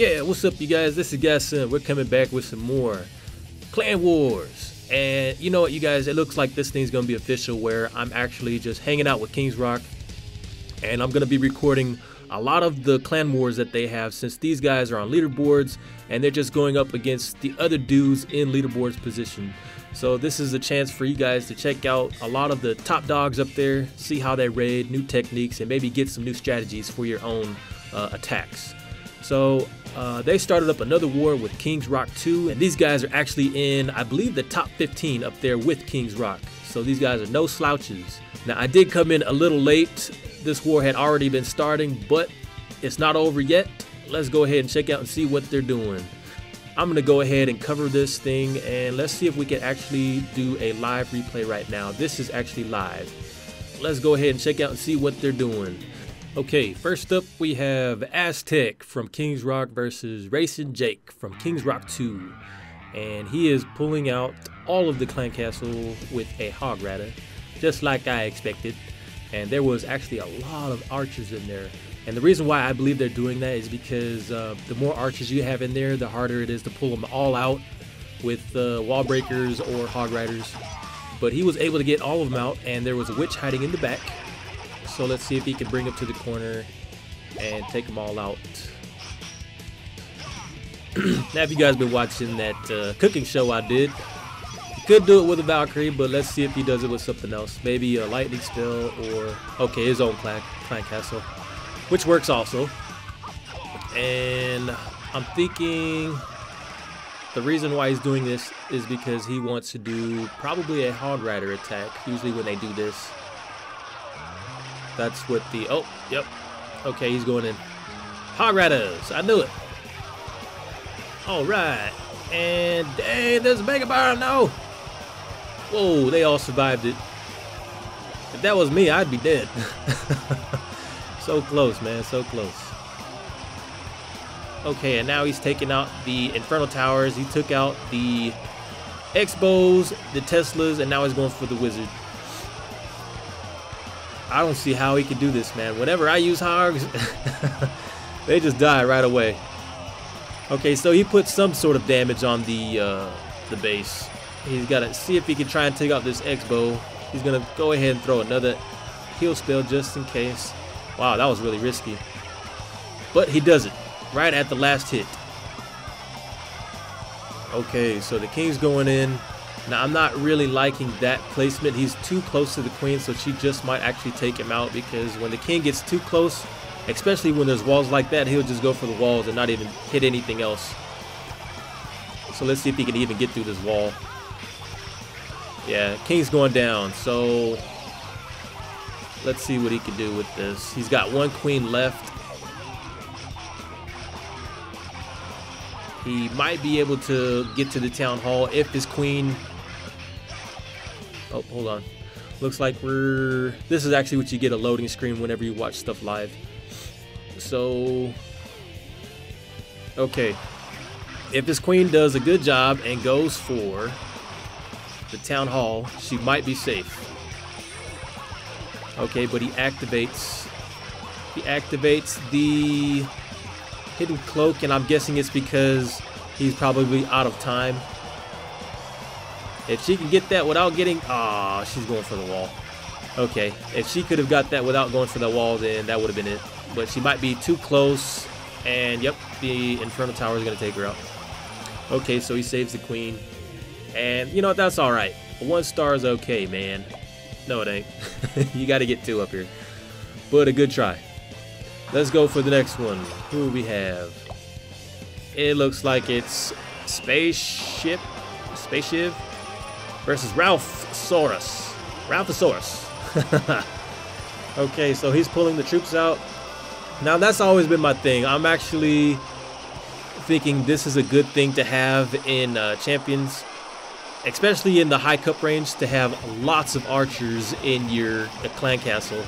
Yeah, what's up, you guys? This is Godson. We're coming back with some more Clan Wars. And you know what, you guys? It looks like this thing's gonna be official where I'm actually just hanging out with Kings Rock, and I'm gonna be recording a lot of the clan wars that they have since these guys are on leaderboards and they're just going up against the other dudes in leaderboards position. So this is a chance for you guys to check out a lot of the top dogs up there, see how they raid, new techniques, and maybe get some new strategies for your own uh, attacks. So uh, they started up another war with Kings Rock 2, and these guys are actually in, I believe, the top 15 up there with Kings Rock. So these guys are no slouches. Now, I did come in a little late. This war had already been starting, but it's not over yet. Let's go ahead and check out and see what they're doing. I'm gonna go ahead and cover this thing and let's see if we can actually do a live replay right now. This is actually live. Let's go ahead and check out and see what they're doing. Okay, first up we have Aztec from Kings Rock versus Racing Jake from Kings Rock 2. And he is pulling out all of the clan castle with a hog rider, just like I expected. And there was actually a lot of archers in there. And the reason why I believe they're doing that is because uh, the more archers you have in there, the harder it is to pull them all out with uh, wall breakers or hog riders. But he was able to get all of them out, and there was a witch hiding in the back. So let's see if he can bring up to the corner and take them all out. now, if you guys been watching that uh, cooking show I did, he could do it with a Valkyrie, but let's see if he does it with something else. Maybe a lightning spell or, okay, his own clan, clan castle, which works also. And I'm thinking the reason why he's doing this is because he wants to do probably a hog rider attack. Usually when they do this, that's what the, oh, yep. Okay, he's going in. Hog riders, I knew it. All right. And dang, there's a mega bar, no. Whoa, they all survived it. If that was me, I'd be dead. so close, man, so close. Okay, and now he's taking out the Infernal Towers. He took out the X-Bows, the Teslas, and now he's going for the Wizard. I don't see how he can do this, man. Whenever I use hogs, they just die right away. Okay, so he put some sort of damage on the uh, the base. He's got to see if he can try and take out this X-Bow. He's going to go ahead and throw another heal spell just in case. Wow, that was really risky. But he does it right at the last hit. Okay, so the king's going in. Now, I'm not really liking that placement. He's too close to the queen, so she just might actually take him out because when the king gets too close, especially when there's walls like that, he'll just go for the walls and not even hit anything else. So let's see if he can even get through this wall. Yeah, king's going down, so let's see what he can do with this. He's got one queen left. He might be able to get to the town hall if his queen... Oh, hold on. Looks like we're... This is actually what you get a loading screen whenever you watch stuff live. So... Okay. If his queen does a good job and goes for the town hall, she might be safe. Okay, but he activates... He activates the hidden cloak, and I'm guessing it's because he's probably out of time. If she can get that without getting... Ah, she's going for the wall. Okay, if she could have got that without going for the wall, then that would have been it. But she might be too close, and yep, the Infernal Tower is going to take her out. Okay, so he saves the queen. And, you know, what, that's alright. One star is okay, man. No, it ain't. you got to get two up here. But a good try. Let's go for the next one. Who we have? It looks like it's Spaceship, Spaceship versus Ralph Saurus. Ralphosaurus. okay, so he's pulling the troops out. Now that's always been my thing. I'm actually thinking this is a good thing to have in uh, Champions, especially in the high cup range, to have lots of archers in your clan castle.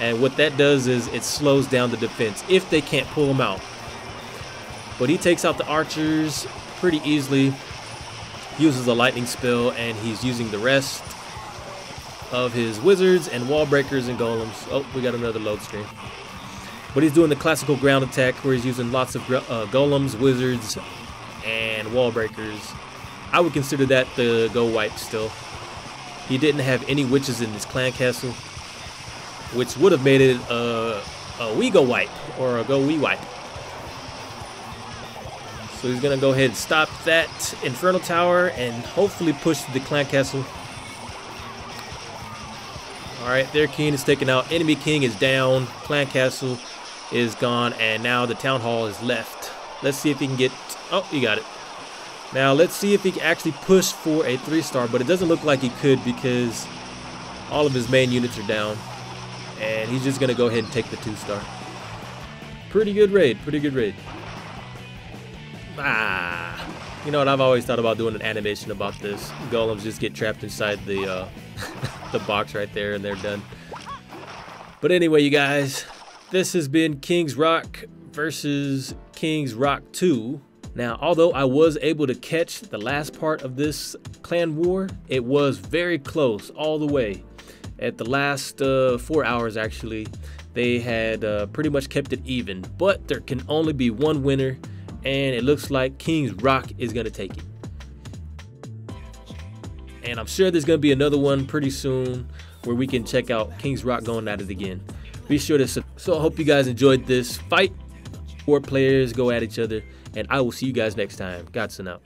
And what that does is it slows down the defense if they can't pull them out. But he takes out the archers pretty easily, uses a lightning spell, and he's using the rest of his wizards and wall breakers and golems. Oh, we got another load screen. But he's doing the classical ground attack where he's using lots of uh, golems, wizards, and wall breakers. I would consider that the go wipe still. He didn't have any witches in his clan castle, which would have made it a, a we go wipe or a go we wipe. So he's gonna go ahead and stop that Infernal Tower and hopefully push the clan castle. Alright, their king is taken out. Enemy king is down. Clan castle is gone. And now the town hall is left. Let's see if he can get... Oh, he got it. Now, let's see if he can actually push for a three star. But it doesn't look like he could because all of his main units are down. And he's just going to go ahead and take the two star. Pretty good raid. Pretty good raid. Ah. You know what? I've always thought about doing an animation about this. Golems just get trapped inside the... Uh, the box right there and they're done. But anyway, you guys, this has been King's Rock versus King's Rock 2. Now, although I was able to catch the last part of this clan war, it was very close all the way. At the last uh, four hours, actually, they had uh, pretty much kept it even. But there can only be one winner, and it looks like King's Rock is going to take it and I'm sure there's going to be another one pretty soon where we can check out King's Rock going at it again. Be sure to so I hope you guys enjoyed this fight. Four players go at each other, and I will see you guys next time. Godson out.